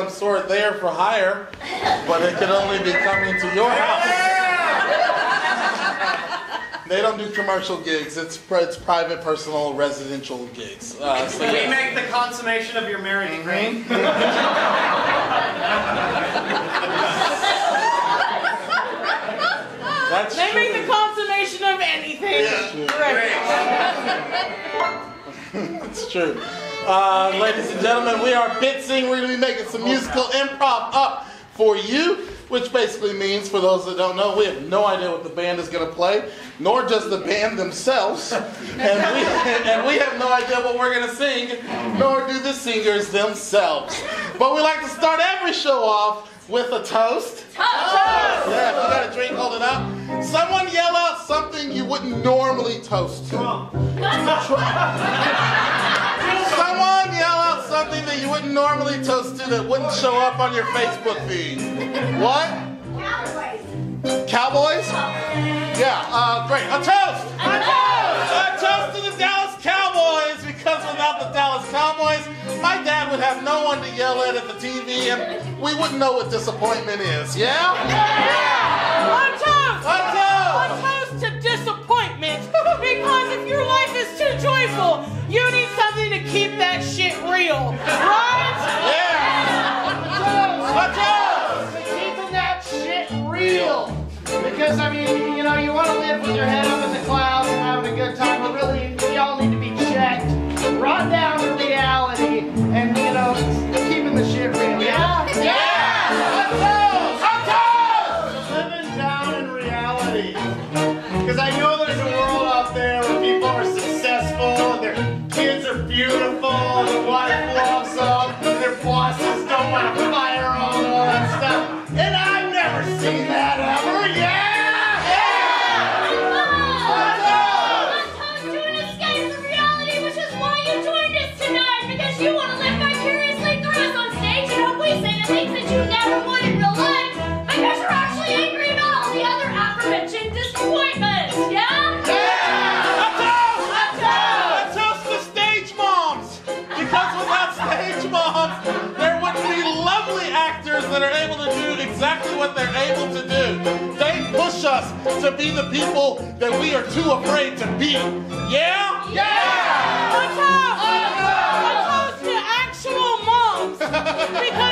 some sort there for hire, but it could only be coming to your house. They don't do commercial gigs. It's it's private, personal, residential gigs. Uh, so we yeah. make the consummation of your marriage great? That's They true. make the consummation of anything. Great. It's true. Uh, ladies and gentlemen, we are Bitsing. We're going to be making some musical improv up for you, which basically means, for those that don't know, we have no idea what the band is going to play, nor does the band themselves. And we, and we have no idea what we're going to sing, nor do the singers themselves. But we like to start every show off with a toast. Toast! Yeah, if you got a drink, hold it up. Someone yell out something you wouldn't normally toast to. Someone yell out something that you wouldn't normally toast to that wouldn't show up on your Facebook feed. What? Cowboys? Cowboys? Yeah, uh, great. A toast! A toast! A toast to the Dallas Cowboys because without the Dallas Cowboys, my dad would have no one to yell at at the TV and we wouldn't know what disappointment is. Yeah? Yeah! A toast! A toast! A toast to disappointment. Because if your life is too joyful, you need something to keep that shit real. Right? Yeah! A toast! keeping that shit real. Because I mean, you know, you want to live with your head up in the clouds and having a good time, but really, we all need to be checked, brought down to reality, and you know, keeping the shit real. Yeah. To be the people that we are too afraid to be. Yeah? A toast! A toast to actual moms. Because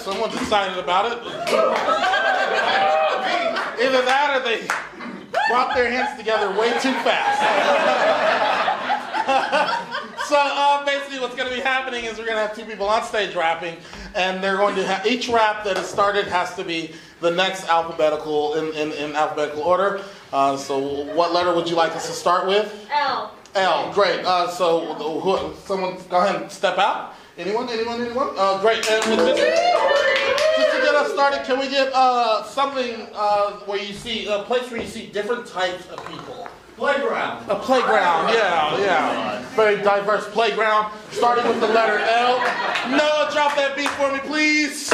someone's excited about it. Either that or they brought their hands together way too fast. so uh, basically, what's going to be happening is we're going to have two people on stage rapping, and they're going to have each rap that is started has to be the next alphabetical in, in, in alphabetical order. Uh, so, what letter would you like us to start with? L. L. Great. Uh, so, who, someone go ahead and step out. Anyone? Anyone? Anyone? Uh, great. And with this, just to get us started, can we get uh, something uh, where you see a place where you see different types of people? Playground. A playground, yeah, yeah. Very diverse playground. Starting with the letter L. Noah, drop that beat for me, please.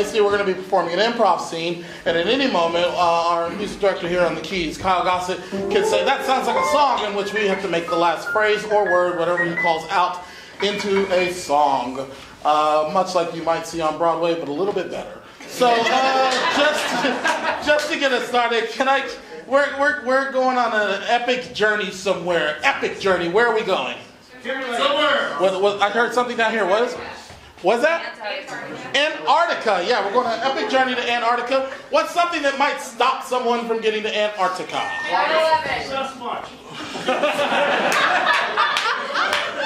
basically, we're going to be performing an improv scene, and at any moment, uh, our music director here on the keys, Kyle Gossett, can say, That sounds like a song, in which we have to make the last phrase or word, whatever he calls out, into a song. Uh, much like you might see on Broadway, but a little bit better. So, uh, just, just to get us started, can I? We're, we're, we're going on an epic journey somewhere. Epic journey. Where are we going? Somewhere. What, what, I heard something down here. What is it? What's that? Antarctica. Antarctica. Yeah, we're going on an epic journey to Antarctica. What's something that might stop someone from getting to Antarctica? Sasquatch.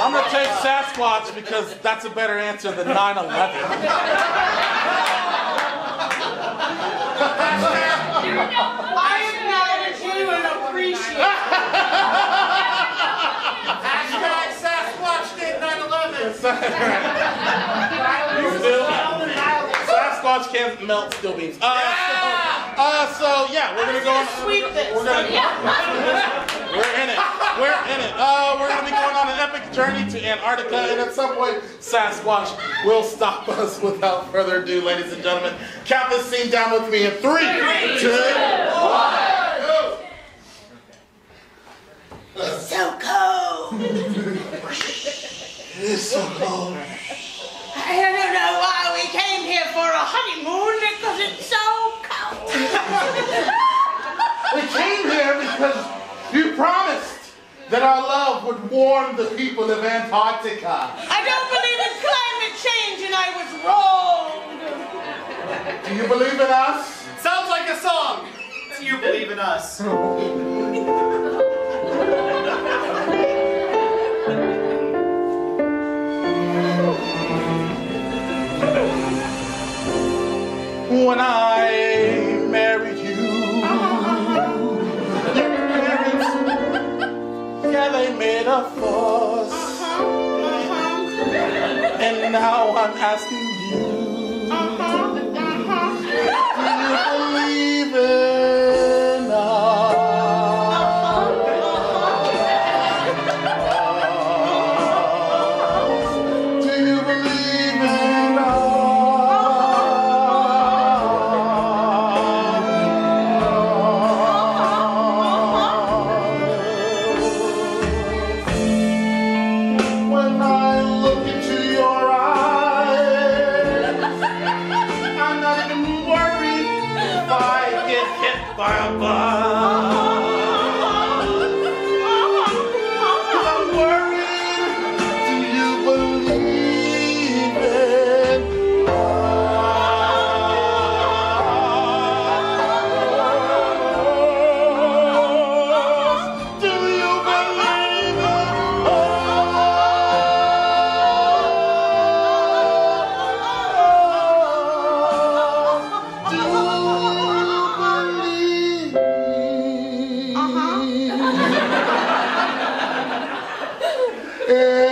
I'm going to take Sasquatch because that's a better answer than 9 11. I am not a and appreciate Sasquatch can't melt steel beams. Uh, so, uh, so yeah, we're gonna go on. Sweep this. We're gonna. We're in it. We're in it. Uh, we're gonna be going on an epic journey to Antarctica, and at some point, Sasquatch will stop us. Without further ado, ladies and gentlemen, count this scene down with me in three, two, one. go. So cold. It's so cold. I don't know why we came here for a honeymoon because it's so cold. We came here because you promised that our love would warm the people of Antarctica. I don't believe in climate change and I was wrong. Do you believe in us? Sounds like a song. Do you believe in us? When I married you, your parents, yeah, they made a fuss. Uh-huh, uh-huh. And now I'm asking you, uh-huh, do you believe in believe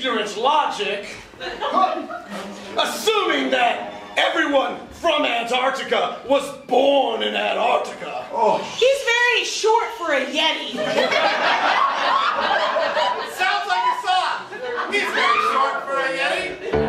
failed and ignorant logic. Assuming that everyone from Antarctica was born in Antarctica. Oh. He's very short for a Yeti. Sounds like a song. He's very short for a Yeti.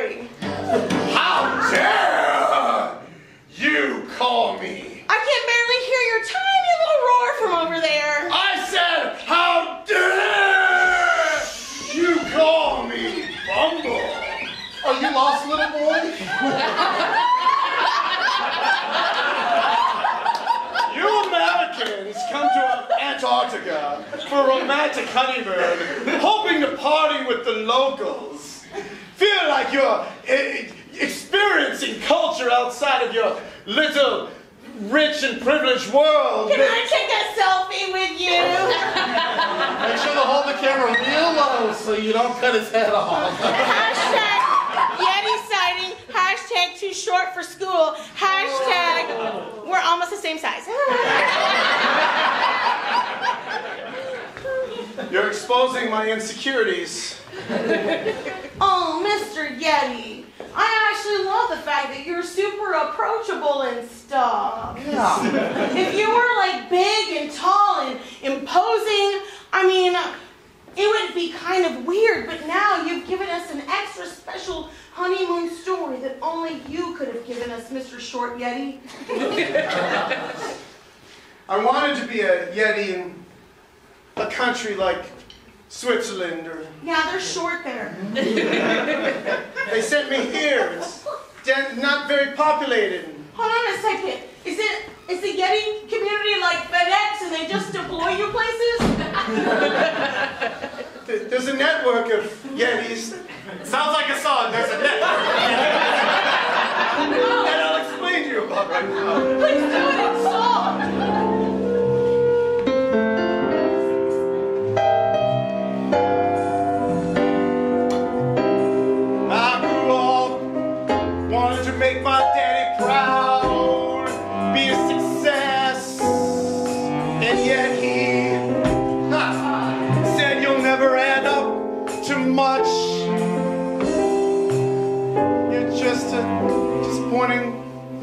How dare you call me? I can barely hear your tiny little roar from over there. I said, how dare you call me Bumble. Are you lost, little boy? come to Antarctica for a romantic honeymoon, hoping to party with the locals. Feel like you're eh, experiencing culture outside of your little rich and privileged world. Can I take a selfie with you? Make sure to hold the camera real low so you don't cut his head off. Hashtag Yeti sighting. Hashtag too short for school. Hashtag we're almost the same size. You're exposing my insecurities. Oh, Mr. Yeti. I actually love the fact that you're super approachable and stuff. Yeah. If you were like big and tall and imposing, I mean, it would be kind of weird, but now you've given us an extra special honeymoon story that only you could have given us, Mr. Short Yeti. I wanted to be a Yeti in a country like Switzerland or Yeah, they're short there. they sent me here. It's de- not very populated. Hold on a second. Is it is the Yeti community like FedEx and they just deploy you places? There's a network of Yetis. Sounds like a song. There's a network. And I'll explain to you about right now. Please do it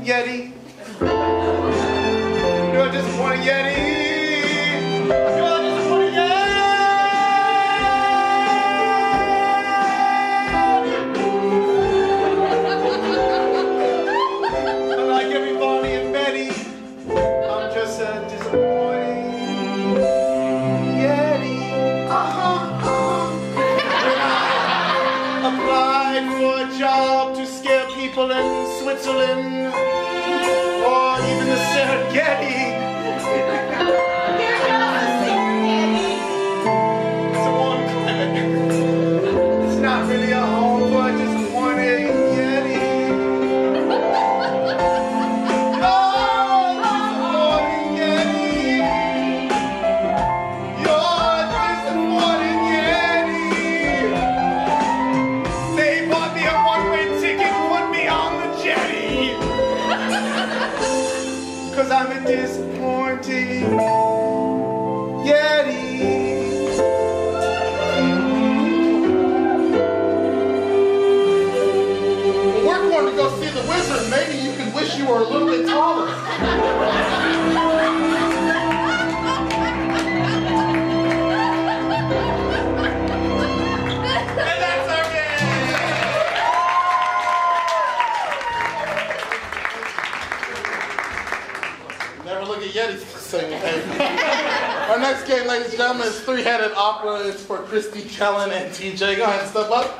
disappointing Kellen, and Go ahead and step up.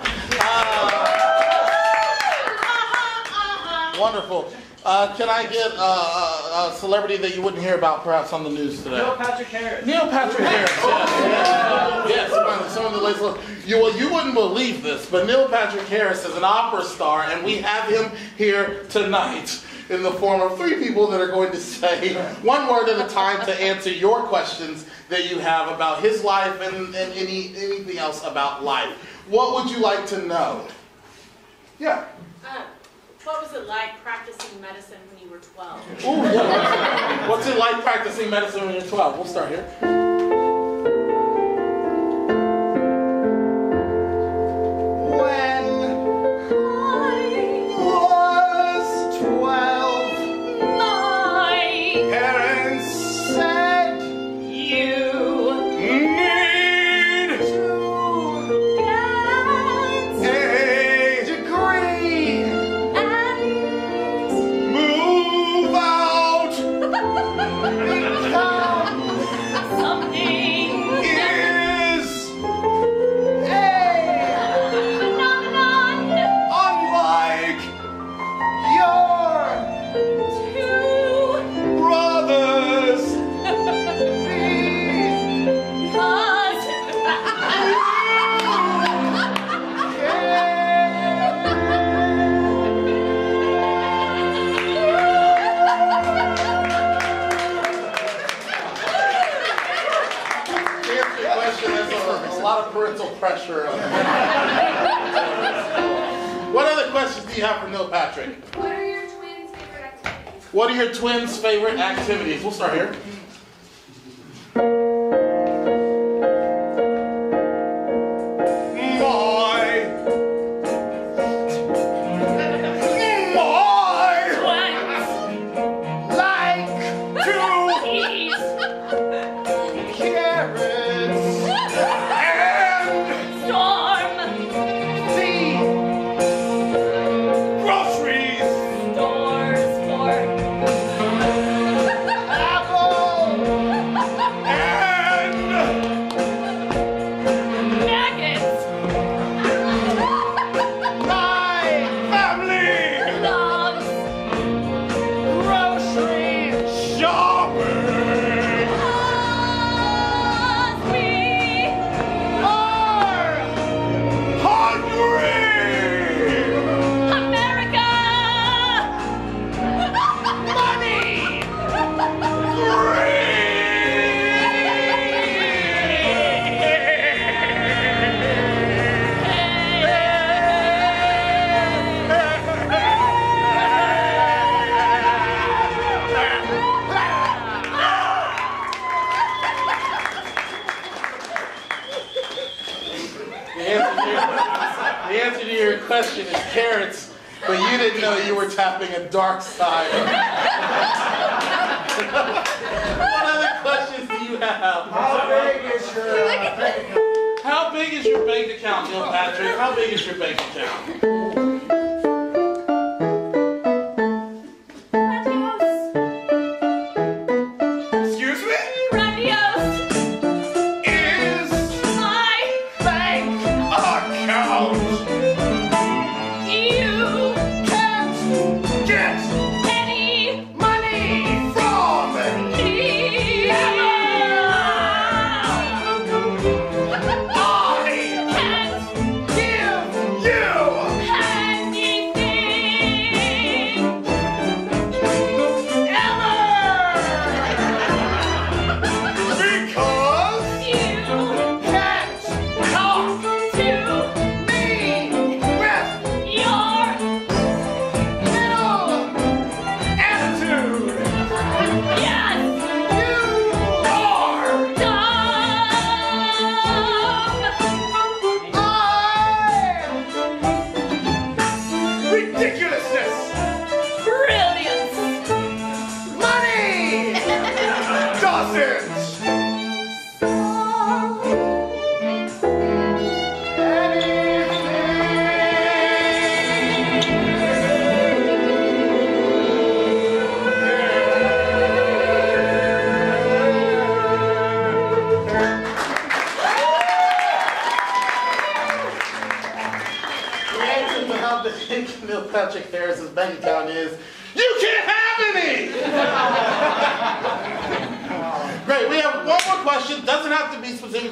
Uh, wonderful. Uh, can I get uh, a, a celebrity that you wouldn't hear about, perhaps, on the news today? Neil Patrick Harris. Neil Patrick Harris, yes. Yes, finally, some of the ladies. look- You, well, you wouldn't believe this, but Neil Patrick Harris is an opera star, and we have him here tonight in the form of three people that are going to say one word at a time to answer your questions that you have about his life and, and any, anything else about life. What would you like to know? Yeah. Uh, what was it like practicing medicine when you were 12? Ooh, yeah. What's it like practicing medicine when you're 12? We'll start here. What are your twins' favorite activities? We'll start here.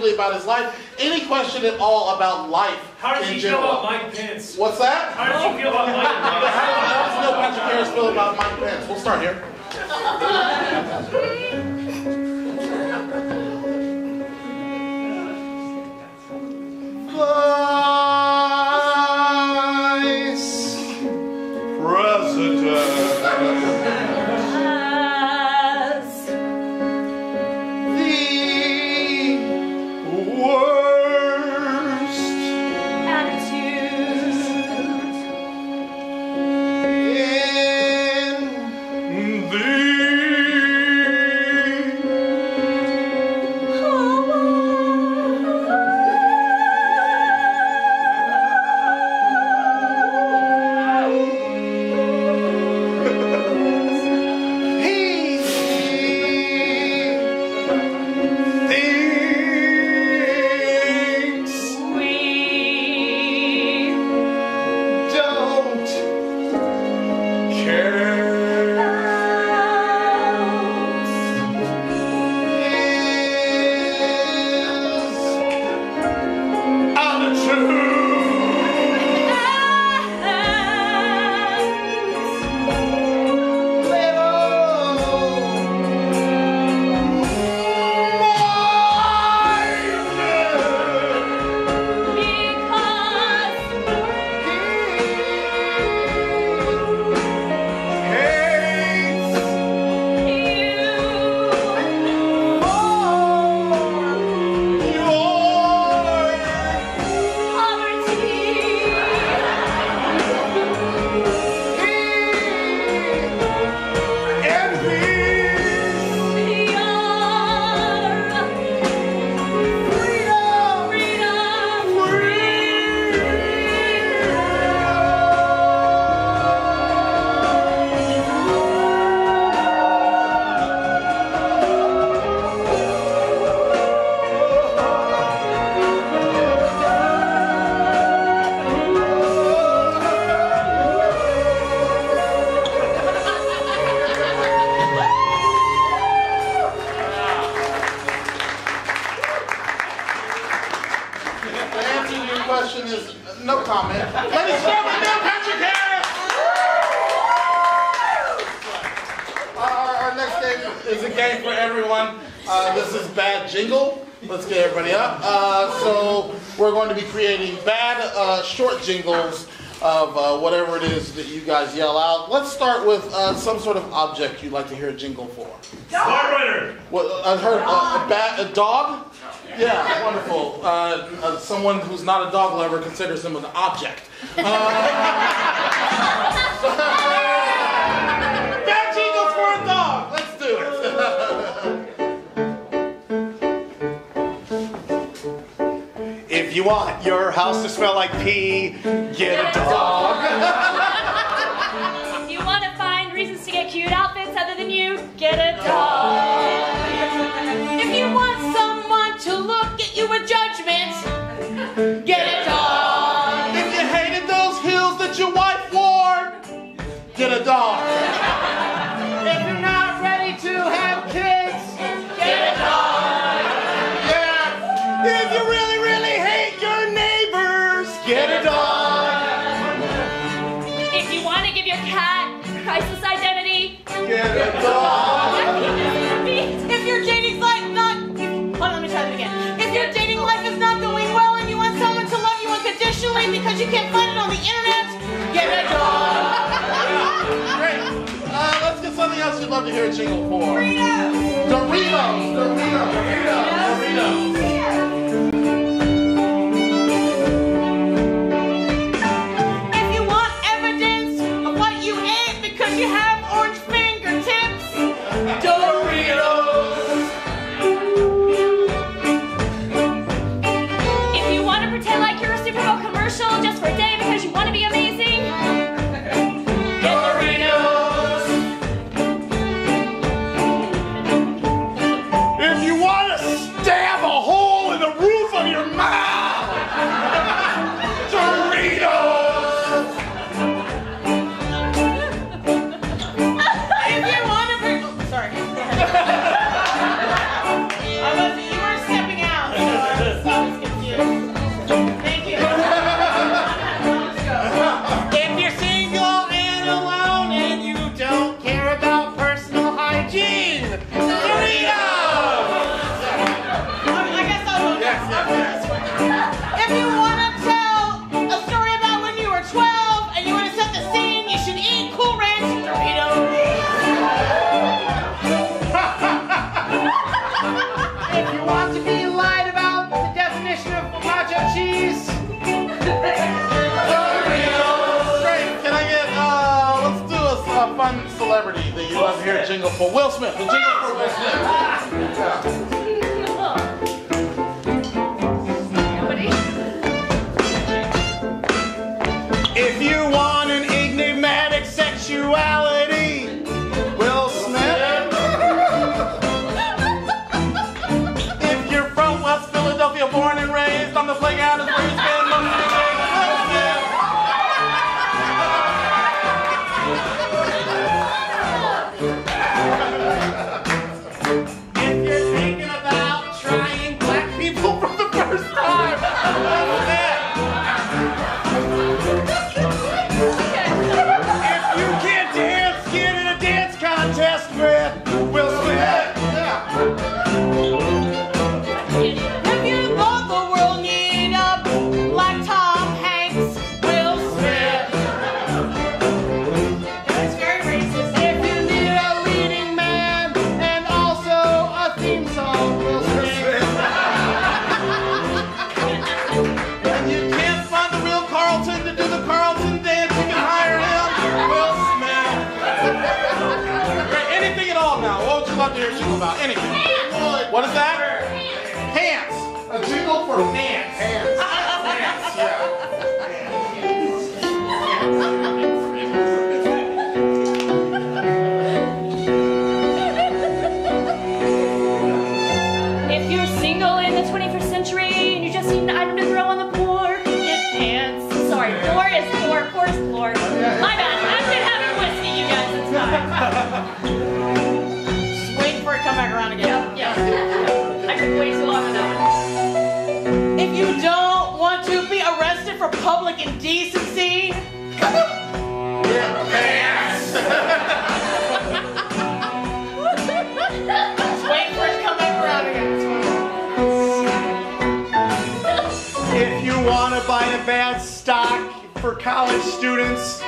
specifically about his life. Any question at all about life? How did in you general. feel about Mike Pence? What's that? How did you feel about Mike Pence? how, does Neil Patrick Harris feel about Mike Pence? We'll start here. Love. sort of object you'd like to hear a jingle for? Dog. What? I've heard a, a bat, a dog. Yeah, wonderful. Uh, uh, someone who's not a dog lover considers him an object. Uh, bat jingles for a dog. Let's do it. if you want your house to smell like pee, get a dog. dog. If you're not ready to have kids, get a dog. Yeah. If you really, really hate your neighbors, get a dog. If you want to give your cat crisis identity, get a dog. If your dating life not, hold on, let me try that again. If your dating life is not going well and you want someone to love you unconditionally because you can't find it on the internet, get a dog. else you'd love to hear a jingle for? Doritos! Doritos! Doritos! Doritos! Doritos. for Will Smith. The jingle for Will Smith. College students.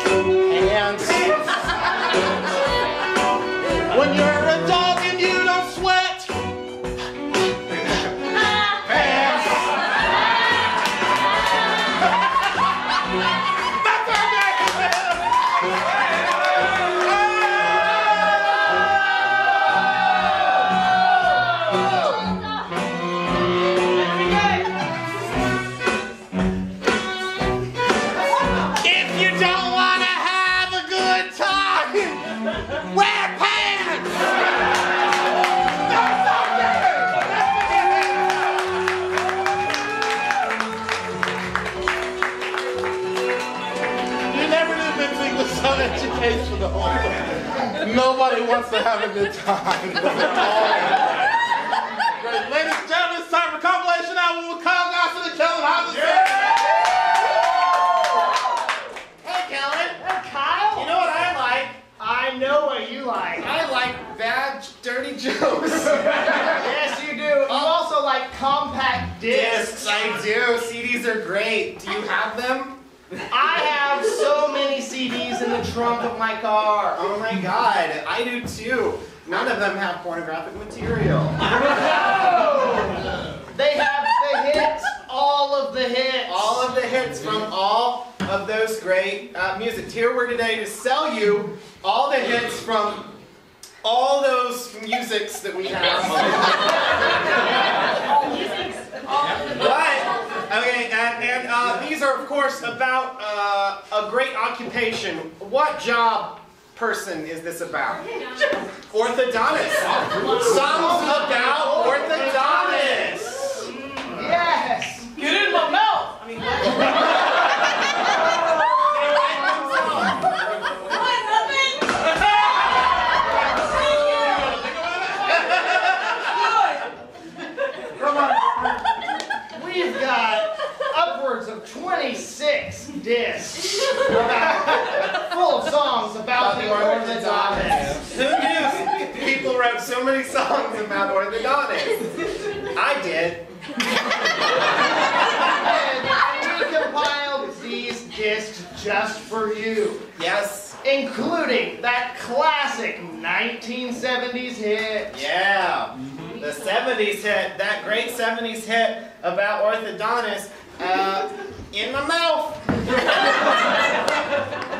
Pornographic material. They have the hits, all of the hits. All of the hits from all of those great uh, music. Here we're today to sell you all the hits from all those musics that we have. But, okay, and, and uh, these are, of course, about uh, a great occupation. What job person is this about? Orthodontist. Songs about orthodontists. Yes. Get in my mouth! I mean, what? What happened? We've got upwards of 26 discs about, full of songs about the orthodontist. Who knew people wrote so many songs about orthodontists? I did. And we compiled these discs just for you, Yes. including that classic 1970s hit. Yeah. The 70s hit, that great 70s hit about orthodontists, uh, in my mouth.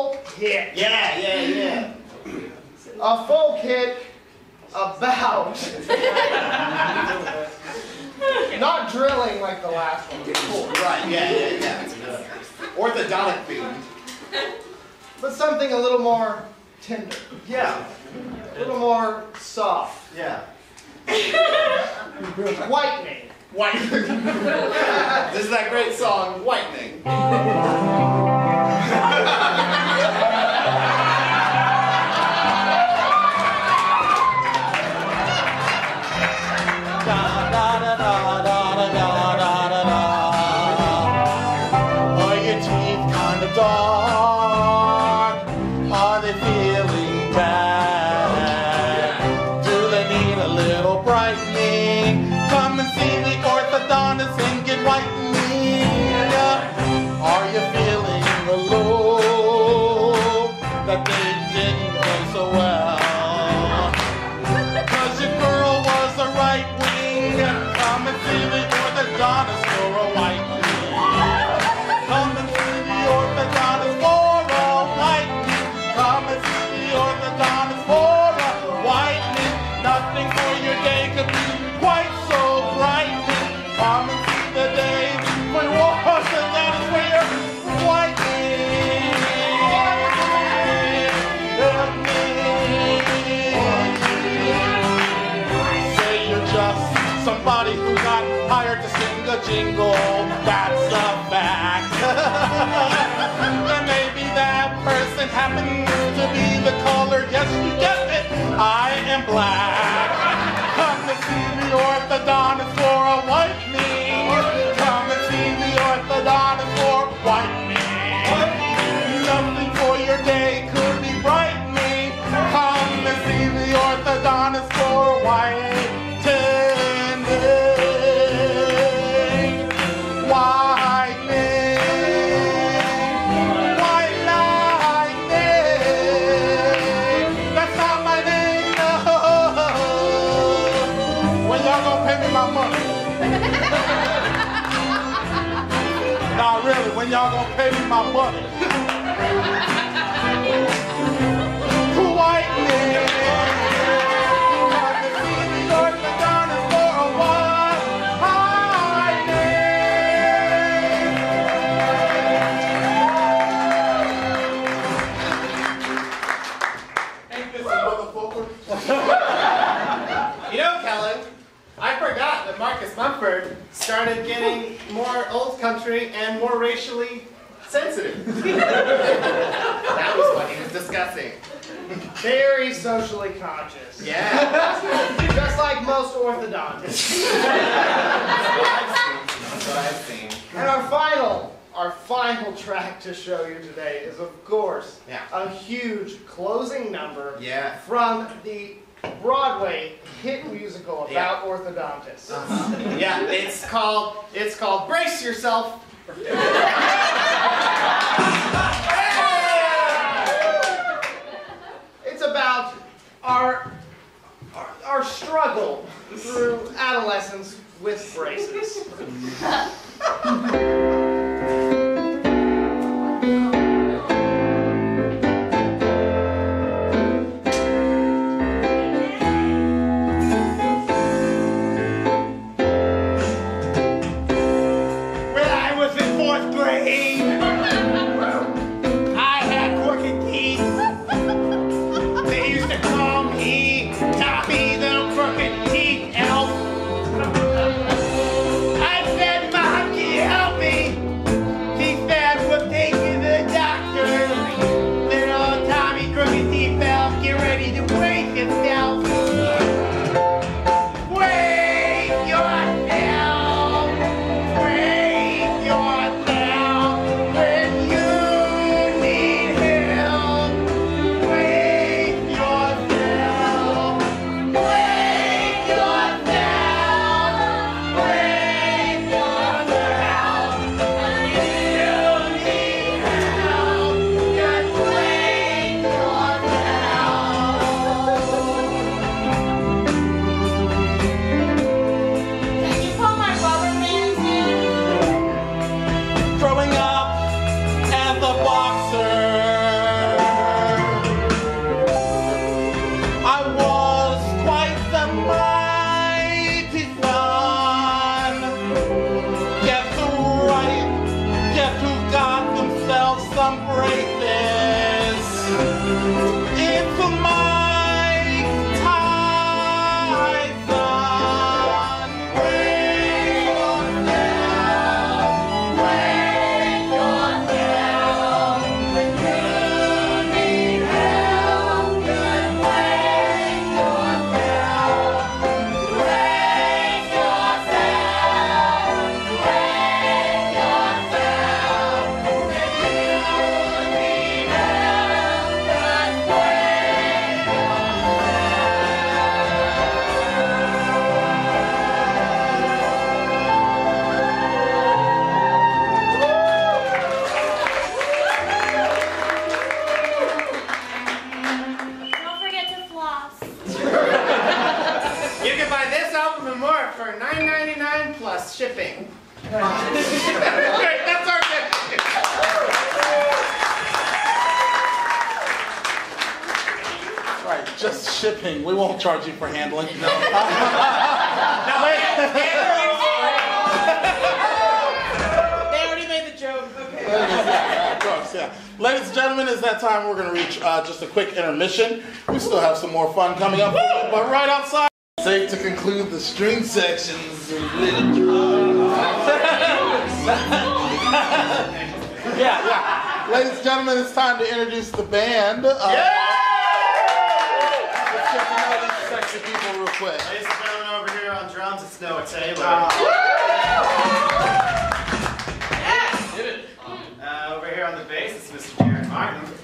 folk hit. Yeah, yeah, yeah. a folk hit about not drilling like the last one. Cool. Right, yeah, yeah, yeah. Orthodontic beam. But something a little more tender. Yeah. A little more soft. Yeah. Whitening. Whitening. this is that great song, Whitening. black. show you today is, of course, yeah. a huge closing number yeah. from the Broadway hit musical about yeah. orthodontists. Uh -huh. yeah, it's called it's called Brace Yourself. it's about our, our our struggle through adolescence with braces. Yeah, of course, yeah. Ladies and gentlemen, it's that time we're going to reach uh, just a quick intermission. We still have some more fun coming up, but right outside. Safe to conclude the string sections. yeah, yeah. Ladies and gentlemen, it's time to introduce the band. Uh, Let's get to know these sexy people real quick. Ladies and gentlemen, over here on drums, it's Noah Taylor. Uh, on the bass, it's Mr. Jared Martin.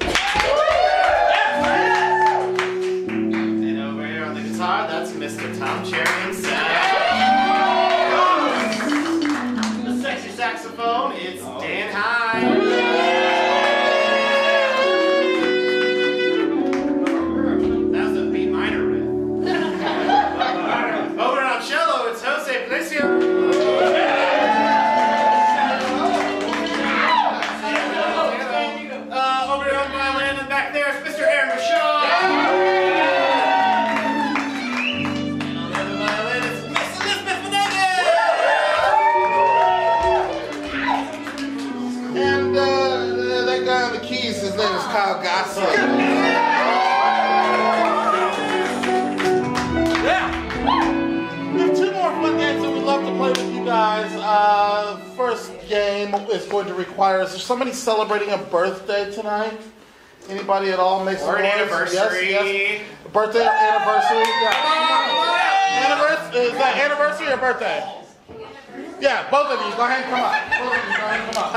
Is going to require. Is there somebody celebrating a birthday tonight? Anybody at all make some Or an anniversary. Yes, yes. A birthday or anniversary? Yeah. Anniversary? Is that anniversary or birthday? Yeah, both of you. Go ahead and come up. Both of you, go ahead and come up.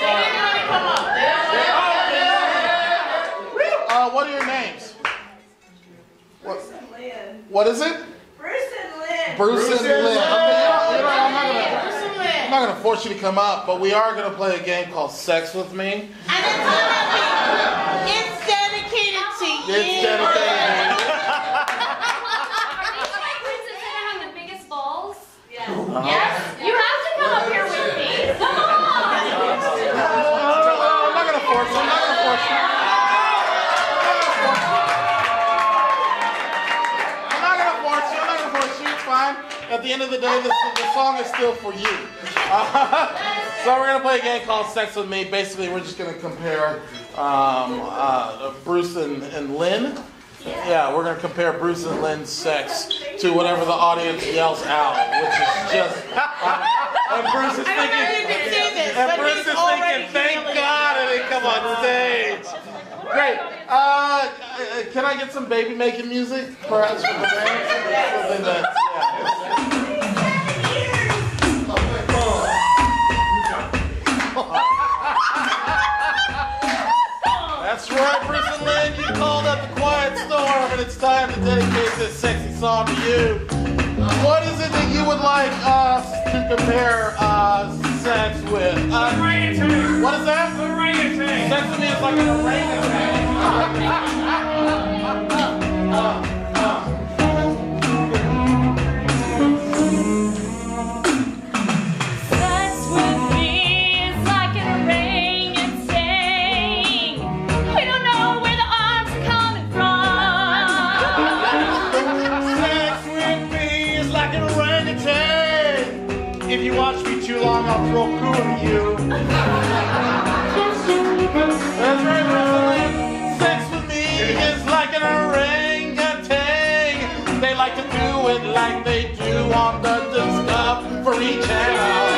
They didn't come up. They Uh, what are your names? What, what is it? Bruce and Lynn. Bruce, and Lynn. Okay, you know, you know, I'm, not gonna, Bruce and Lynn. I'm not gonna force you to come up, but we are gonna play a game called Sex with Me. And it's gonna be, it's dedicated to you. It's dedicated. Are you my princess gonna have the biggest balls? Yes. Yes. You have to come up here with me. Come on. I'm not gonna force you. I'm not gonna force you. I'm not gonna force you. I'm not gonna force you. It's fine. At the end of the day, the, the song is still for you. So we're gonna play a game called Sex with Me. Basically, we're just gonna compare um, uh, Bruce and, and Lynn. Yeah, we're gonna compare Bruce and Lynn's sex to whatever the audience yells out, which is just. uh, and Bruce is I don't know if you thinking. can this, And but Bruce he's is thinking, thank God I didn't come on stage. Great. Uh, uh, can I get some baby making music, perhaps from the band? right, and Lynn. You called up the quiet storm, and it's time to dedicate this sexy song to you. What is it that you would like us to compare uh, sex with? Uh, Orangutan. what is that? Orangutan. Sex with me is like an orangutan. Sex you. That's right. Sex with me is like an orangutan. They like to do it like they do on the Discovery Channel.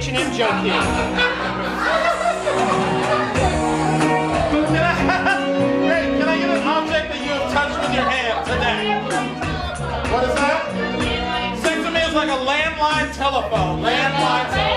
H&M joke here. Landline telephone. Landline telephone.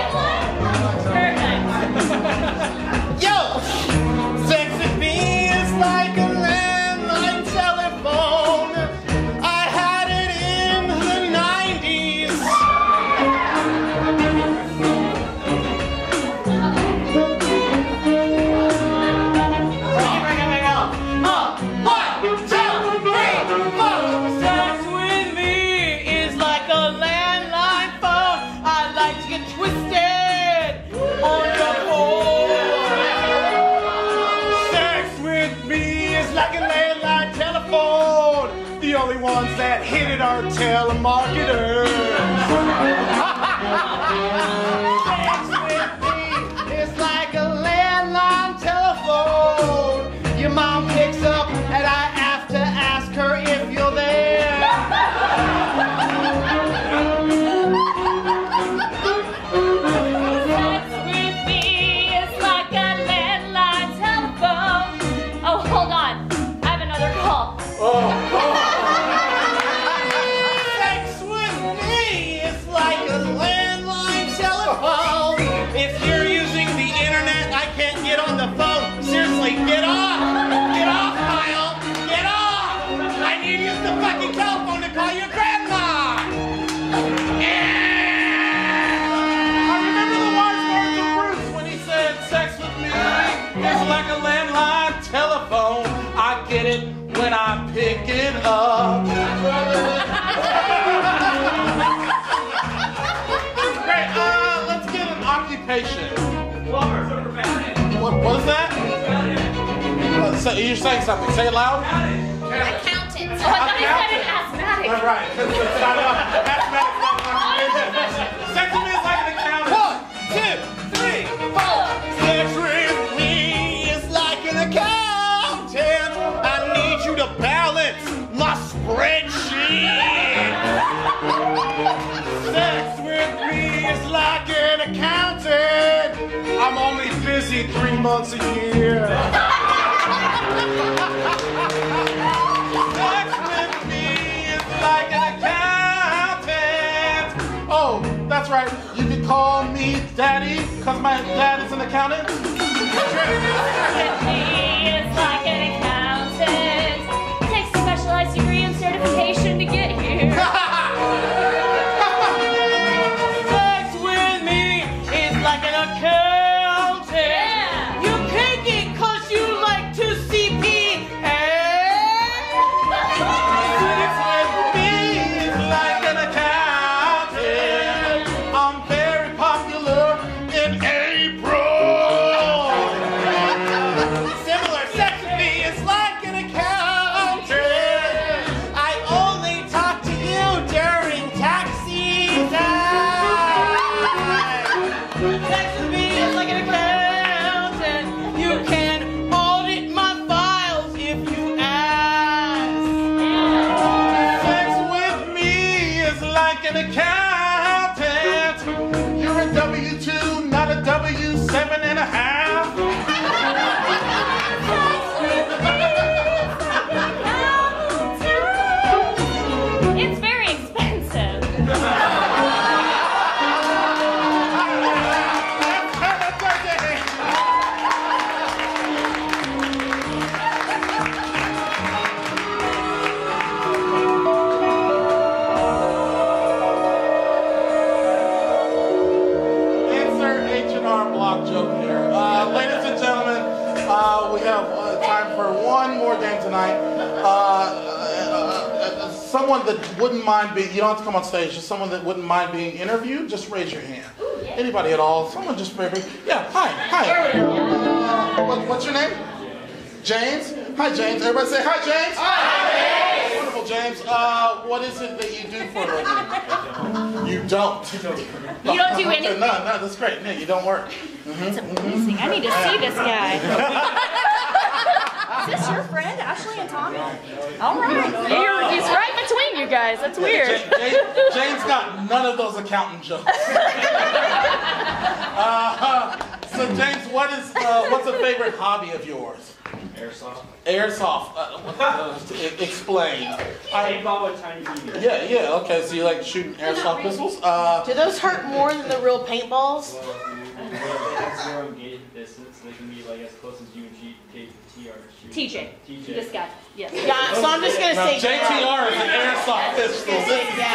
So you're saying something. Say it loud. Accountant. Oh, I thought you said an asthmatic. All right. It's not a- mathematics not an occupation. Sex with me is like an accountant. One, two, three, four. Sex with me is like an accountant. I need you to balance my spreadsheet. Sex with me is like an accountant. I'm only busy three months a year. That's right. You can call me daddy because my dad is an accountant. Is like an accountant. Takes a specialized degree and certification to get here. wouldn't mind being, you don't have to come on stage, just someone that wouldn't mind being interviewed, just raise your hand. Anybody at all? Someone just very, very, yeah, hi, hi. Uh, what, what's your name? James? Hi, James. Everybody say hi, James. Hi, James. Wonderful, James, uh, what is it that you do for a living? You don't. You don't do anything? No, no, that's great. No, you don't work. That's amazing. I need to see this guy. Is this your friend, Ashley and Tommy? All right. You're, he's right between you guys. That's weird. Ja- Ja- James got none of those accountant jokes. uh, so James, what is uh, what's a favorite hobby of yours? Airsoft. Airsoft. Uh, explain. I, Paintball with tiny BBs. yeah, yeah. Okay, so you like shooting airsoft pistols? Uh, Do those hurt more than the real paintballs? Well, they have zero engagement distance, they can be like as close as you and G, T, shoot. TJ. TJ. This guy. Yes. Yeah, so I'm just gonna say JTR is an airsoft pistol. This- Yeah,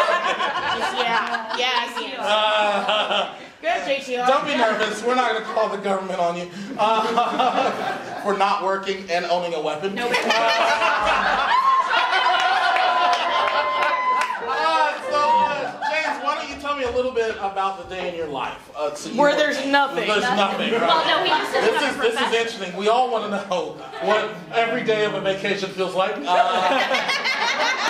Just, yeah, yeah, I see it. Uh, Good, JTR. Don't be nervous. We're not going to call the government on you uh, for not working and owning a weapon. No. Uh, so, uh, James, why don't you tell me a little bit about the day in your life? Uh, so you Where work- there's nothing. There's nothing. Right? Well, no, he used to This is this is interesting. We all want to know what every day of a vacation feels like. Uh,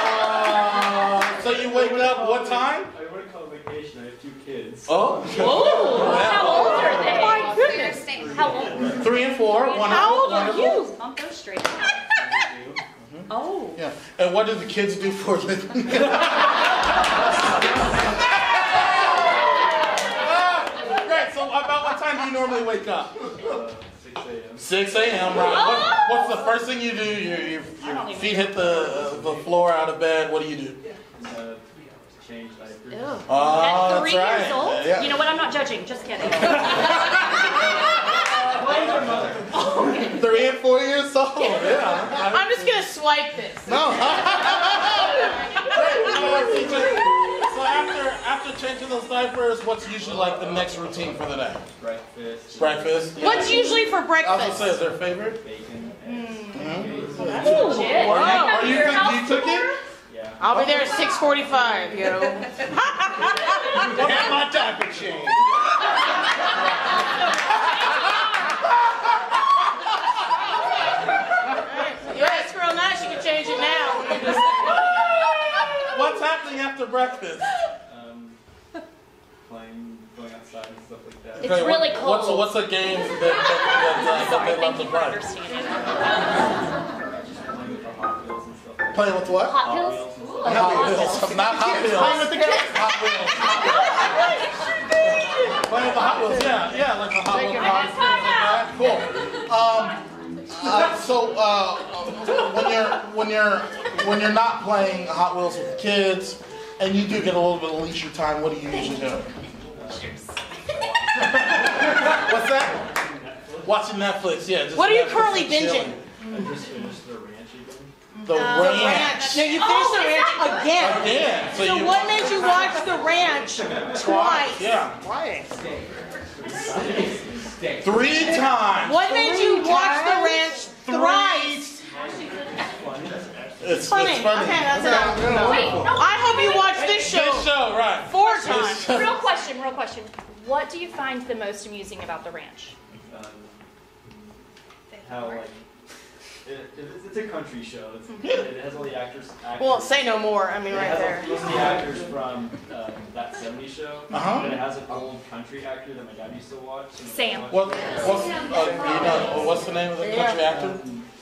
uh, so you wake up what time? I wouldn't call it vacation, I have two kids. Oh, How old are they? My goodness. How old? three and four. One How old are you? Bump those straight. Oh. Yeah. And what do the kids do for a living? Ah, So about what time do you normally wake up? Uh, 6 a.m. 6 a.m. Right. What, what's the first thing you do? Your, your, your feet hit the uh, the floor out of bed. What do you do? Uh, change diapers. Ew. Oh, At that's three right. years old? Yeah. You know what? I'm not judging. Just kidding. Three and four years old. Yeah. I'm just gonna swipe this. No. Great. So, CJ, so after after changing those diapers, what's usually like the next routine for the day? Breakfast. Breakfast. What's usually for breakfast? I was gonna breakfast? say, is there a favorite? Bacon, eggs, mm-hmm. pancakes. Legit. Are you, Come are to you, your cook- house you cooking? tomorrow? Yeah. I'll be there at 6:45. Yo. Have my diaper changed. You ask real nice, you can change it now. What's happening after breakfast? Playing, going outside and stuff like that. It's Okay, really What's, cold. what's a game that, that, that, that Sorry, they love thank to you for play? understanding. Playing with the Hot Wheels and stuff like that. Playing with what? Hot Hot pills? Wheels and stuff. Ooh, Hot Wheels, not Hot Wheels. Playing with the kids. Hot Wheels. Playing with the Hot Wheels, yeah, yeah, like the Hot Wheels. cars, things like that. Cool. Um, uh, so uh, when you're when you're when you're not playing Hot Wheels with the kids, and you do get a little bit of leisure time, what do you usually do? What's that? Watching Netflix, yeah. Just What are you Netflix currently and chilling. binging? I just finished the ranch again. The The ranch. ranch. No, you finished oh, the ranch again. Again. So, So what made you watch the ranch twice? Yeah. Twice. Three times. What made you watch the ranch thrice? It's Funny. It's funny. Okay, that's enough. Wait, no. I hope you watch this show. This show show, right? four times. Real question, real question. What do you find the most amusing about the ranch? Um, how like it, it's, it's a country show. It's, it has all the actors. actors Well, say no more. I mean, it right has there. all, most of the actors from um, that '70s show. Uh-huh. And it has an old country actor that my dad used to watch. Sam. watch- What, what's, uh, you know, what's the name of the country actor?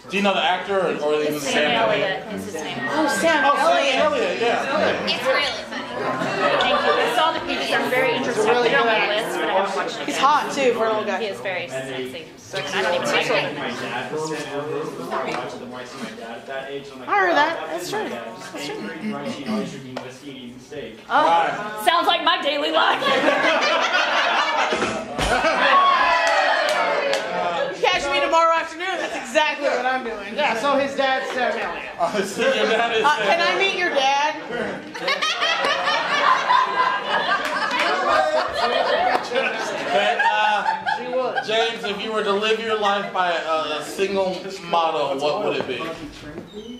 Do you know the actor or, or even the Sam Sam Elliott is his name. Oh, Sam Oh, Sam Elliott. Elliott, yeah. It's really funny. Thank you. I saw the previews. I'm very interested. really They're on my good. list, but I haven't watched it He's hot too for an old guy. He is very sexy. So I don't even like My dad was Sam Elliott. The more I watch it, the more I see my dad at that age. I'm like, I heard wow, that. that That's was my true. dad. Just angry, grumpy, and always drinking whiskey and eating steak. Right. Sounds like my daily life. Catch me tomorrow afternoon. That's exactly what I'm doing. Yeah, so his dad's Sam Elliott. Uh, so your dad is Uh, Sam can I meet your dad? Okay, uh, James, if you were to live your life by a, a single motto, what would it be?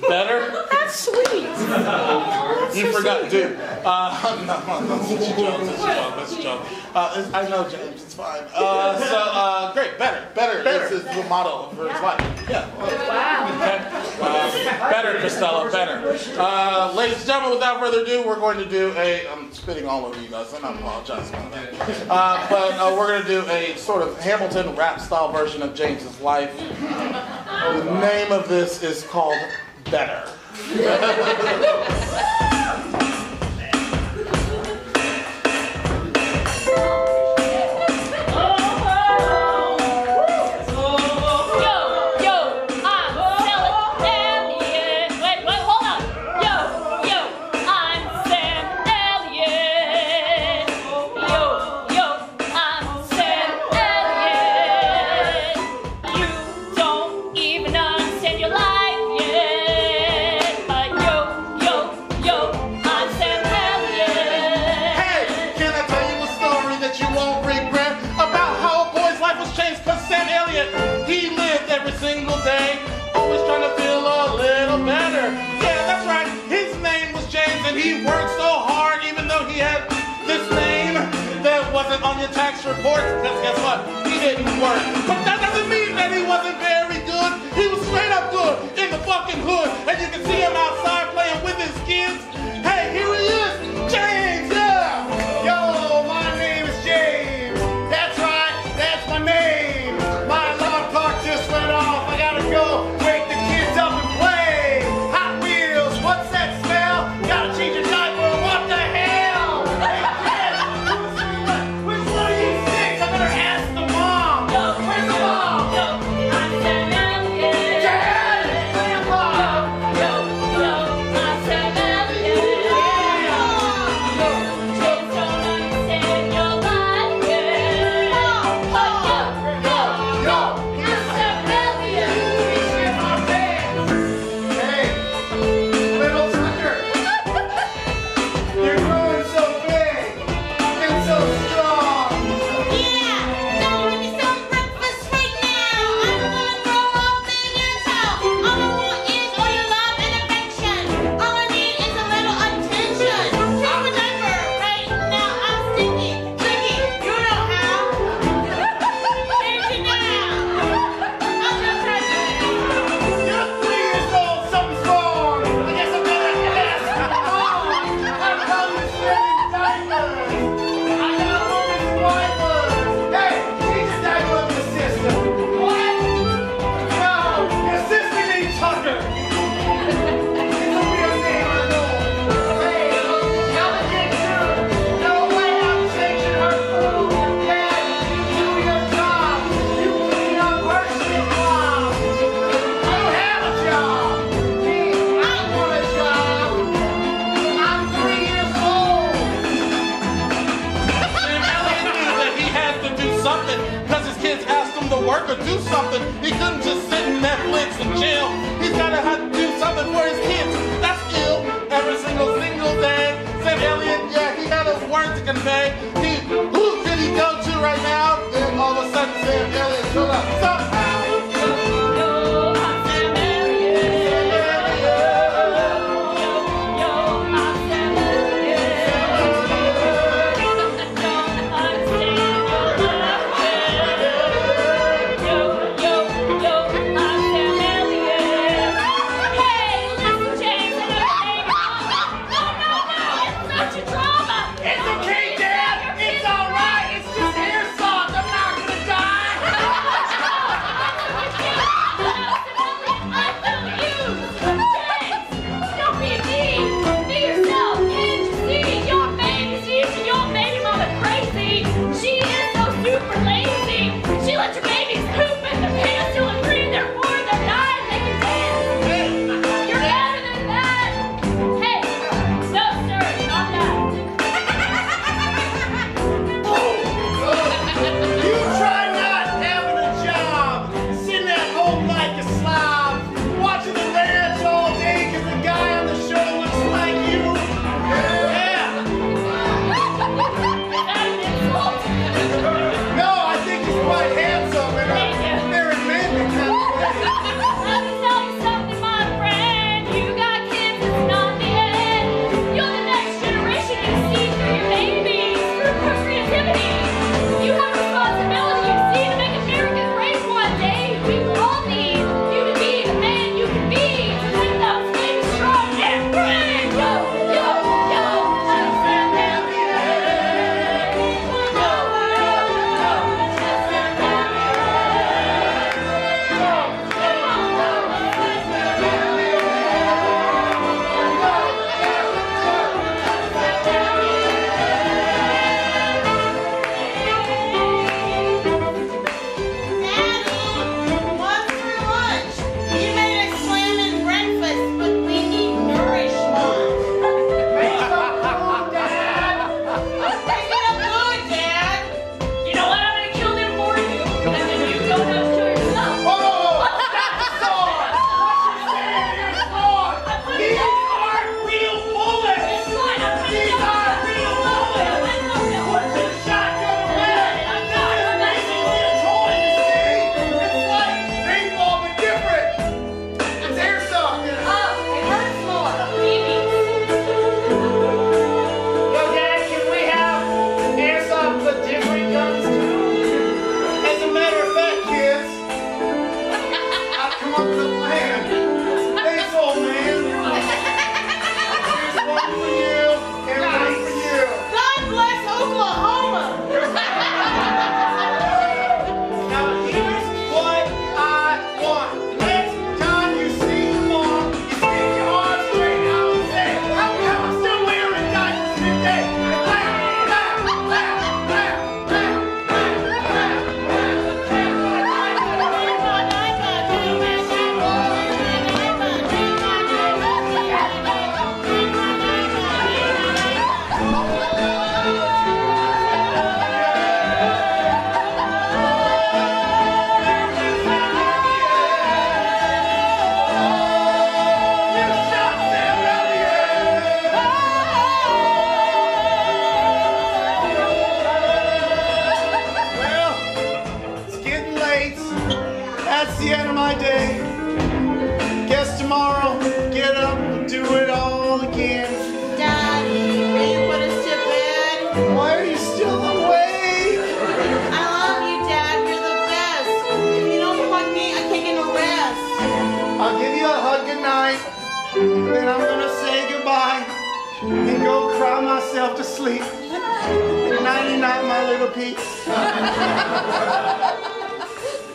Better? That's sweet. you forgot, dude. Uh, no, no, that's a joke. That's a joke. That's a joke. I know, James. It's fine. Uh, so, uh, great. Better. Better. This is the motto for his life. Yeah. Wow. Uh, better, Costello. Better. Uh, ladies and gentlemen, without further ado, we're going to do a. I'm spitting all over you guys, and I apologize about that. Uh, but we're going to do a sort of Hamilton rap style version of James's life. The name of this is called better. false because guess what? He didn't work. But that doesn't mean that he wasn't very good. He was straight up good in the fucking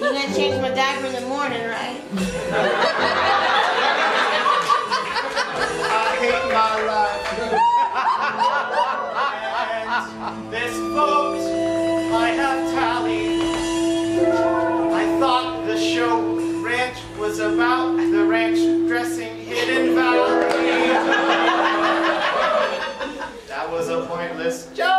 You're gonna change my diaper in the morning, right? I hate my life. this folks, I have tallied. I thought the show ranch was about the ranch dressing hidden valley. that was a pointless joke.